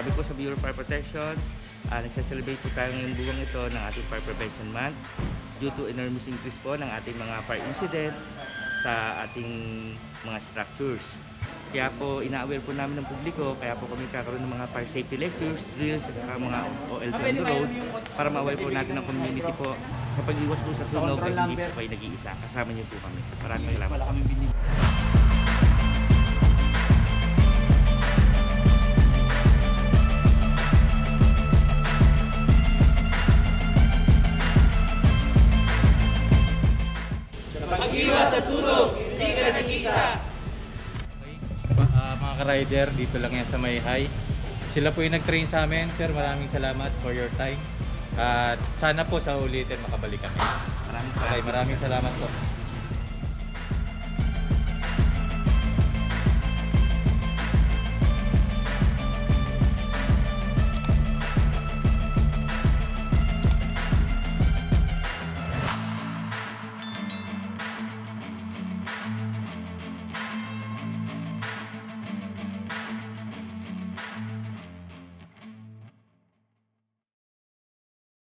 Operations. Uh, nagsaselebrate po tayo ngayong buwang ito ng ating Fire Prevention Month due to enormous increase po ng ating mga fire incident sa ating mga structures. Kaya po, ina-aware po namin ng publiko, kaya po kami kakaroon ng mga fire safety lectures, drills, at saka mga OLP on the road para ma-aware po natin ng community po sa pag-iwas po sa sunog ay hindi po kayo nag-iisa. Kasama niyo po kami. Maraming salamat. Wala kaming binib. Pa- ah, mga ka-rider, dito lang yan sa may high. Sila po yung nag-train sa amin. Sir, maraming salamat for your time. At sana po sa ulitin makabalik kami. Maraming Okay, salamat. maraming salamat po.